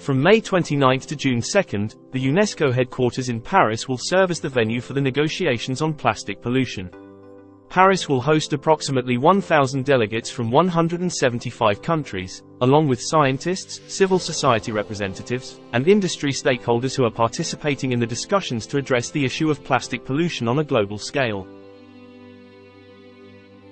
From May 29 to June 2, the UNESCO headquarters in Paris will serve as the venue for the negotiations on plastic pollution. Paris will host approximately 1,000 delegates from 175 countries, along with scientists, civil society representatives, and industry stakeholders who are participating in the discussions to address the issue of plastic pollution on a global scale.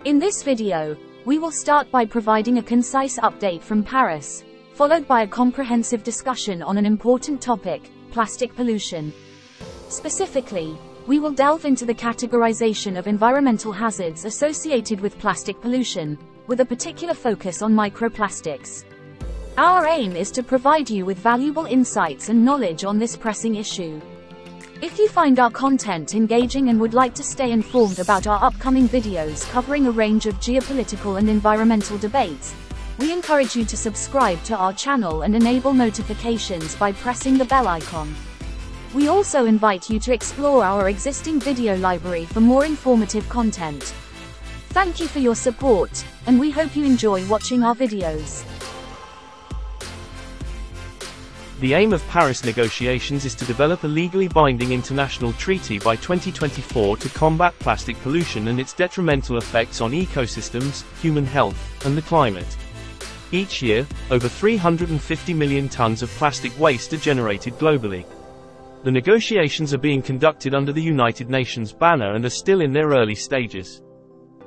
In this video, we will start by providing a concise update from Paris, followed by a comprehensive discussion on an important topic, plastic pollution. Specifically, we will delve into the categorization of environmental hazards associated with plastic pollution, with a particular focus on microplastics. Our aim is to provide you with valuable insights and knowledge on this pressing issue. If you find our content engaging and would like to stay informed about our upcoming videos covering a range of geopolitical and environmental debates, we encourage you to subscribe to our channel and enable notifications by pressing the bell icon. We also invite you to explore our existing video library for more informative content. Thank you for your support, and we hope you enjoy watching our videos. The aim of Paris negotiations is to develop a legally binding international treaty by 2024 to combat plastic pollution and its detrimental effects on ecosystems, human health, and the climate. Each year, over 350 million tons of plastic waste are generated globally. The negotiations are being conducted under the United Nations banner and are still in their early stages.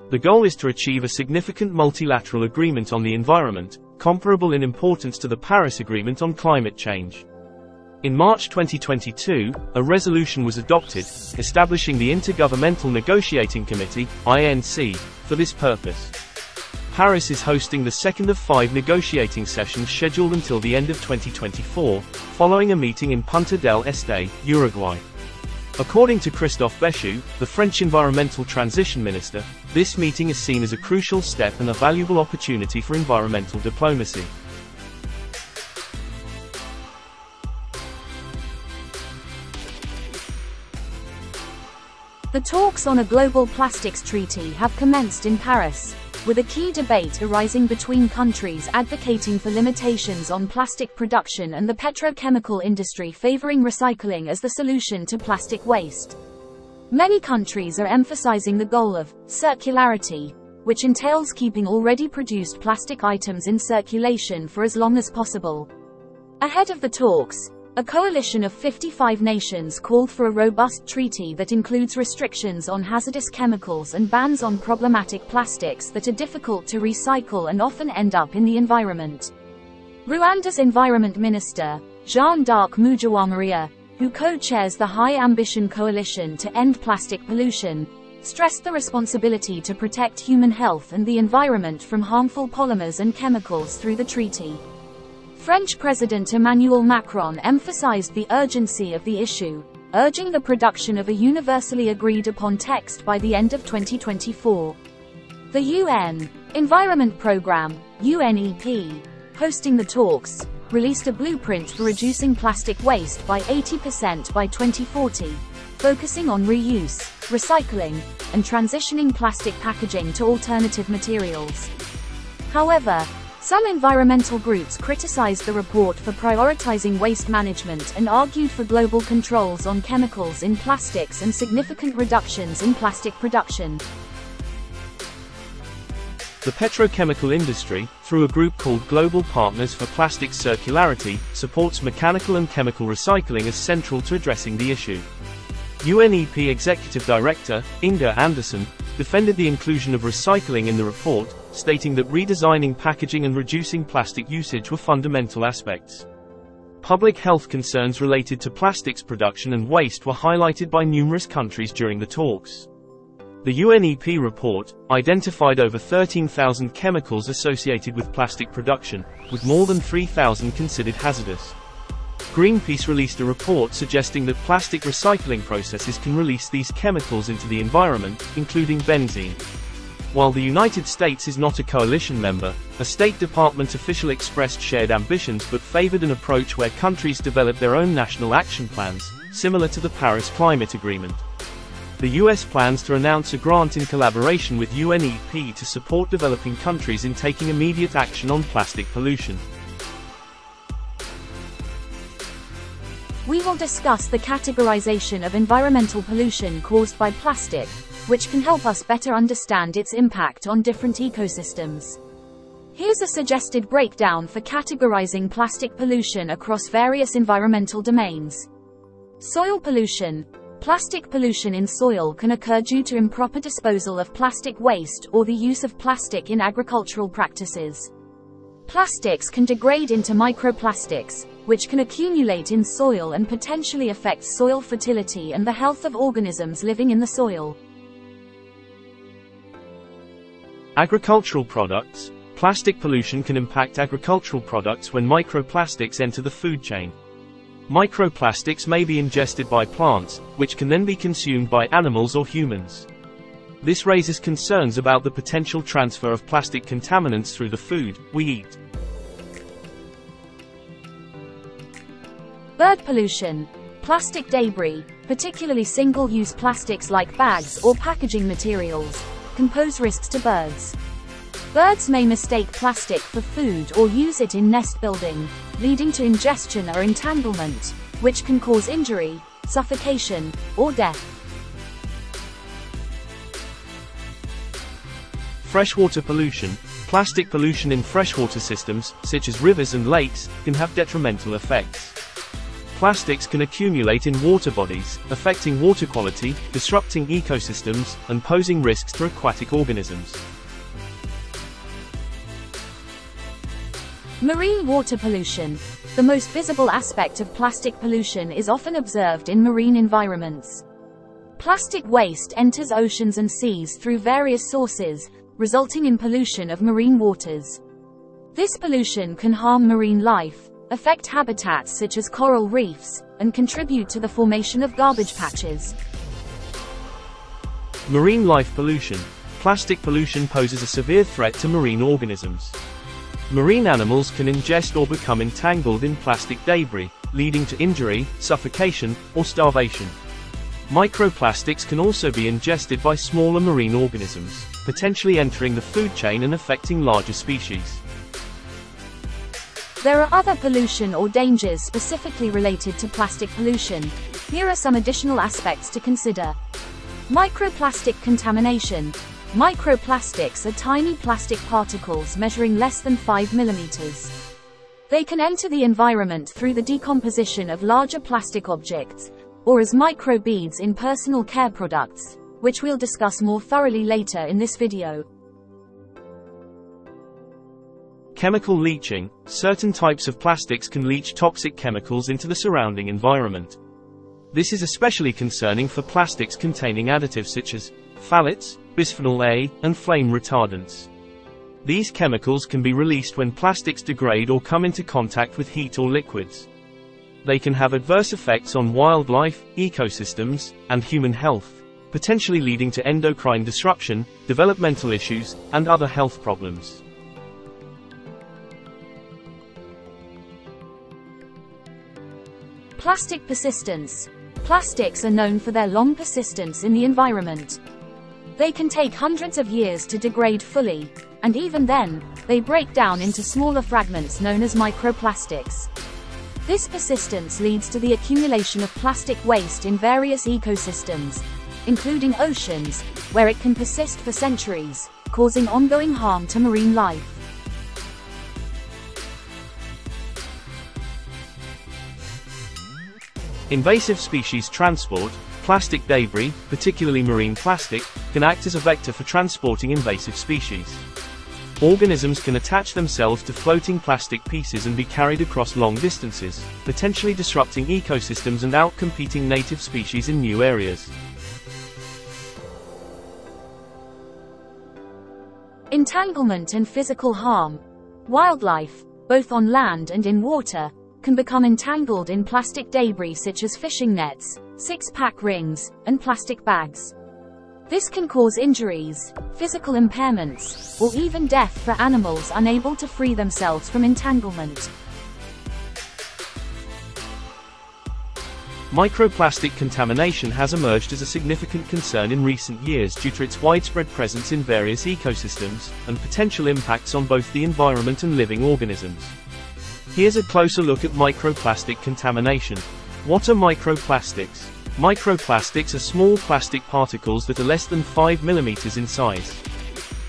The goal is to achieve a significant multilateral agreement on the environment, comparable in importance to the Paris Agreement on climate change. In March 2022, a resolution was adopted, establishing the Intergovernmental Negotiating Committee, INC, for this purpose. Paris is hosting the second of five negotiating sessions scheduled until the end of 2024, following a meeting in Punta del Este, Uruguay. According to Christophe Béchu, the French environmental transition minister, this meeting is seen as a crucial step and a valuable opportunity for environmental diplomacy. The talks on a global plastics treaty have commenced in Paris with a key debate arising between countries advocating for limitations on plastic production and the petrochemical industry favoring recycling as the solution to plastic waste. Many countries are emphasizing the goal of circularity, which entails keeping already produced plastic items in circulation for as long as possible. Ahead of the talks, a coalition of 55 nations called for a robust treaty that includes restrictions on hazardous chemicals and bans on problematic plastics that are difficult to recycle and often end up in the environment. Rwanda's Environment Minister, Jean d'Arc Mujawamariya, who co-chairs the High Ambition Coalition to End Plastic Pollution, stressed the responsibility to protect human health and the environment from harmful polymers and chemicals through the treaty. French President Emmanuel Macron emphasized the urgency of the issue, urging the production of a universally agreed upon text by the end of 2024. The UN Environment Programme, UNEP, hosting the talks, released a blueprint for reducing plastic waste by 80% by 2040, focusing on reuse, recycling, and transitioning plastic packaging to alternative materials. However, some environmental groups criticized the report for prioritizing waste management and argued for global controls on chemicals in plastics and significant reductions in plastic production. The petrochemical industry, through a group called Global Partners for Plastic Circularity, supports mechanical and chemical recycling as central to addressing the issue. UNEP Executive Director, Inger Andersen, defended the inclusion of recycling in the report, stating that redesigning packaging and reducing plastic usage were fundamental aspects. Public health concerns related to plastics production and waste were highlighted by numerous countries during the talks. The UNEP report identified over 13,000 chemicals associated with plastic production, with more than 3,000 considered hazardous. Greenpeace released a report suggesting that plastic recycling processes can release these chemicals into the environment, including benzene. While the United States is not a coalition member, a State Department official expressed shared ambitions but favored an approach where countries develop their own national action plans, similar to the Paris Climate Agreement. The US plans to announce a grant in collaboration with UNEP to support developing countries in taking immediate action on plastic pollution. We will discuss the categorization of environmental pollution caused by plastic, which can help us better understand its impact on different ecosystems. Here's a suggested breakdown for categorizing plastic pollution across various environmental domains. Soil pollution. Plastic pollution in soil can occur due to improper disposal of plastic waste or the use of plastic in agricultural practices. Plastics can degrade into microplastics, which can accumulate in soil and potentially affect soil fertility and the health of organisms living in the soil. Agricultural products. Plastic pollution can impact agricultural products when microplastics enter the food chain. Microplastics may be ingested by plants, which can then be consumed by animals or humans. This raises concerns about the potential transfer of plastic contaminants through the food we eat. Bird pollution. Plastic debris, particularly single-use plastics like bags or packaging materials, can pose risks to birds. Birds may mistake plastic for food or use it in nest building, leading to ingestion or entanglement, which can cause injury, suffocation, or death. Freshwater pollution. Plastic pollution in freshwater systems, such as rivers and lakes, can have detrimental effects. Plastics can accumulate in water bodies, affecting water quality, disrupting ecosystems, and posing risks to aquatic organisms. Marine water pollution. The most visible aspect of plastic pollution is often observed in marine environments. Plastic waste enters oceans and seas through various sources, resulting in pollution of marine waters. This pollution can harm marine life, affect habitats such as coral reefs, and contribute to the formation of garbage patches. Marine life pollution. Plastic pollution poses a severe threat to marine organisms. Marine animals can ingest or become entangled in plastic debris, leading to injury, suffocation, or starvation. Microplastics can also be ingested by smaller marine organisms, potentially entering the food chain and affecting larger species. There are other pollution or dangers specifically related to plastic pollution. Here are some additional aspects to consider. Microplastic contamination. Microplastics are tiny plastic particles measuring less than 5 millimeters. They can enter the environment through the decomposition of larger plastic objects, or as microbeads in personal care products, which we'll discuss more thoroughly later in this video. Chemical leaching. Certain types of plastics can leach toxic chemicals into the surrounding environment. This is especially concerning for plastics containing additives such as phthalates, bisphenol A, and flame retardants. These chemicals can be released when plastics degrade or come into contact with heat or liquids. They can have adverse effects on wildlife, ecosystems, and human health, potentially leading to endocrine disruption, developmental issues, and other health problems. Plastic persistence. Plastics are known for their long persistence in the environment. They can take hundreds of years to degrade fully, and even then, they break down into smaller fragments known as microplastics. This persistence leads to the accumulation of plastic waste in various ecosystems, including oceans, where it can persist for centuries, causing ongoing harm to marine life. Invasive species transport, plastic debris, particularly marine plastic, can act as a vector for transporting invasive species. Organisms can attach themselves to floating plastic pieces and be carried across long distances, potentially disrupting ecosystems and outcompeting native species in new areas. Entanglement and physical harm. Wildlife, both on land and in water, can become entangled in plastic debris such as fishing nets, six-pack rings, and plastic bags. This can cause injuries, physical impairments, or even death for animals unable to free themselves from entanglement. Microplastic contamination has emerged as a significant concern in recent years due to its widespread presence in various ecosystems, and potential impacts on both the environment and living organisms. Here's a closer look at microplastic contamination. What are microplastics? Microplastics are small plastic particles that are less than 5 mm in size.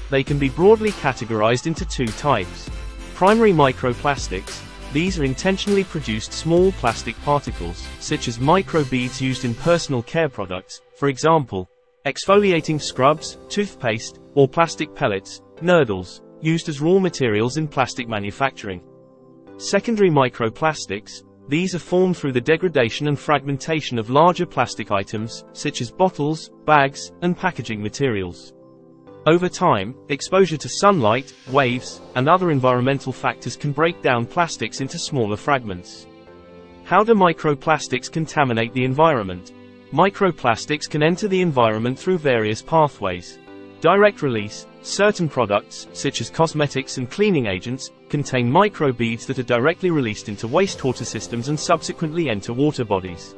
They can be broadly categorized into two types. Primary microplastics, these are intentionally produced small plastic particles, such as microbeads used in personal care products, for example, exfoliating scrubs, toothpaste, or plastic pellets, nurdles, used as raw materials in plastic manufacturing. Secondary microplastics, these are formed through the degradation and fragmentation of larger plastic items, such as bottles, bags, and packaging materials. Over time, exposure to sunlight, waves, and other environmental factors can break down plastics into smaller fragments. How do microplastics contaminate the environment? Microplastics can enter the environment through various pathways. Direct release, certain products, such as cosmetics and cleaning agents, contain microbeads that are directly released into wastewater systems and subsequently enter water bodies.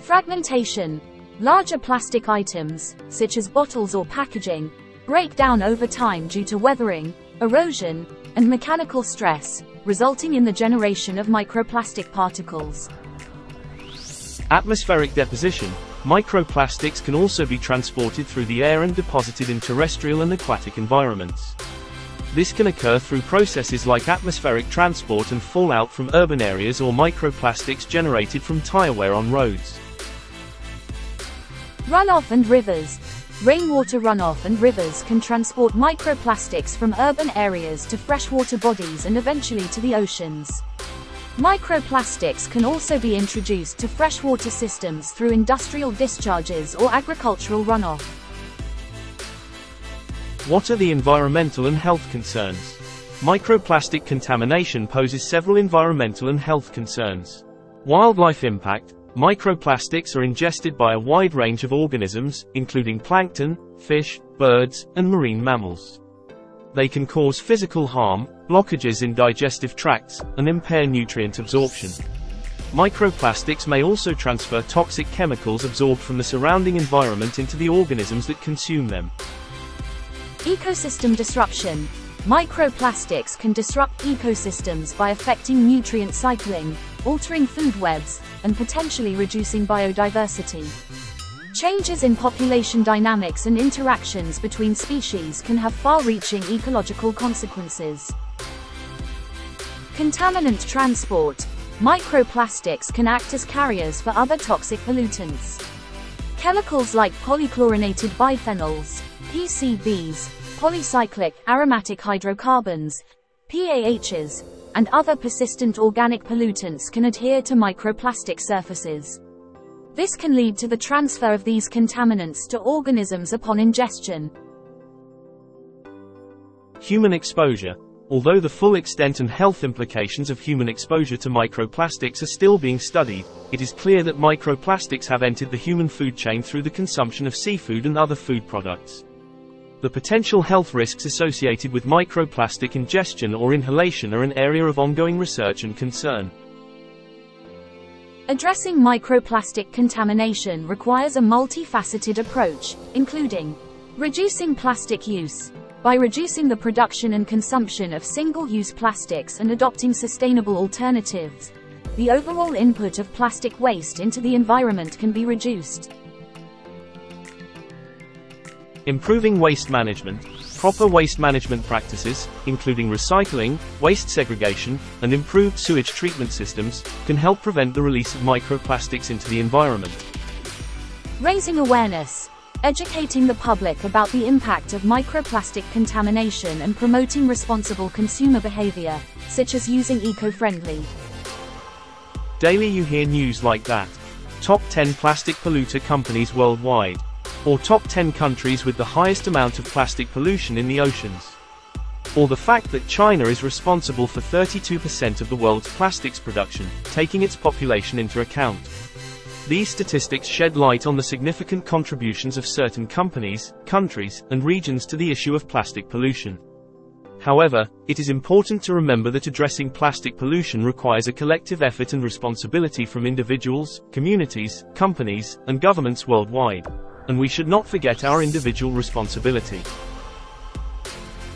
Fragmentation. Larger plastic items, such as bottles or packaging, break down over time due to weathering, erosion, and mechanical stress, resulting in the generation of microplastic particles. Atmospheric deposition, Microplastics can also be transported through the air and deposited in terrestrial and aquatic environments. This can occur through processes like atmospheric transport and fallout from urban areas or microplastics generated from tire wear on roads. Runoff and rivers. Rainwater runoff and rivers can transport microplastics from urban areas to freshwater bodies and eventually to the oceans. Microplastics can also be introduced to freshwater systems through industrial discharges or agricultural runoff. What are the environmental and health concerns? Microplastic contamination poses several environmental and health concerns. Wildlife impact, microplastics are ingested by a wide range of organisms, including plankton, fish, birds, and marine mammals. They can cause physical harm, blockages in digestive tracts, and impair nutrient absorption. Microplastics may also transfer toxic chemicals absorbed from the surrounding environment into the organisms that consume them. Ecosystem disruption. Microplastics can disrupt ecosystems by affecting nutrient cycling, altering food webs, and potentially reducing biodiversity. Changes in population dynamics and interactions between species can have far-reaching ecological consequences. Contaminant transport. Microplastics can act as carriers for other toxic pollutants. Chemicals like polychlorinated biphenyls, PCBs, polycyclic aromatic hydrocarbons, PAHs, and other persistent organic pollutants can adhere to microplastic surfaces. This can lead to the transfer of these contaminants to organisms upon ingestion. Human exposure. Although the full extent and health implications of human exposure to microplastics are still being studied, it is clear that microplastics have entered the human food chain through the consumption of seafood and other food products. The potential health risks associated with microplastic ingestion or inhalation are an area of ongoing research and concern. Addressing microplastic contamination requires a multifaceted approach, including reducing plastic use. By reducing the production and consumption of single-use plastics and adopting sustainable alternatives, the overall input of plastic waste into the environment can be reduced. Improving waste management. Proper waste management practices, including recycling, waste segregation, and improved sewage treatment systems, can help prevent the release of microplastics into the environment. Raising awareness. Educating the public about the impact of microplastic contamination and promoting responsible consumer behavior, such as using eco-friendly. Daily you hear news like that. Top 10 plastic polluter companies worldwide or top 10 countries with the highest amount of plastic pollution in the oceans. Or the fact that China is responsible for 32% of the world's plastics production, taking its population into account. These statistics shed light on the significant contributions of certain companies, countries, and regions to the issue of plastic pollution. However, it is important to remember that addressing plastic pollution requires a collective effort and responsibility from individuals, communities, companies, and governments worldwide and we should not forget our individual responsibility.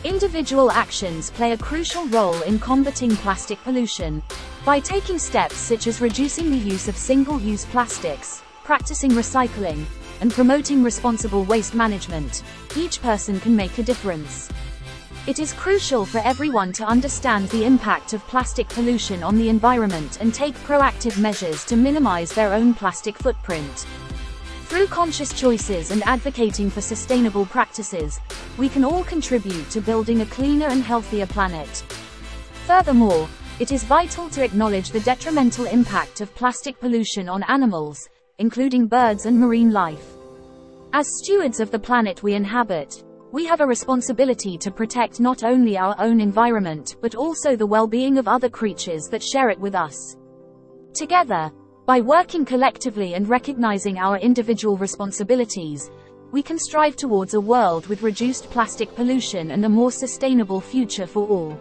Individual actions play a crucial role in combating plastic pollution. By taking steps such as reducing the use of single-use plastics, practicing recycling, and promoting responsible waste management, each person can make a difference. It is crucial for everyone to understand the impact of plastic pollution on the environment and take proactive measures to minimize their own plastic footprint. Through conscious choices and advocating for sustainable practices, we can all contribute to building a cleaner and healthier planet. Furthermore, it is vital to acknowledge the detrimental impact of plastic pollution on animals, including birds and marine life. As stewards of the planet we inhabit, we have a responsibility to protect not only our own environment but also the well-being of other creatures that share it with us. Together, by working collectively and recognizing our individual responsibilities, we can strive towards a world with reduced plastic pollution and a more sustainable future for all.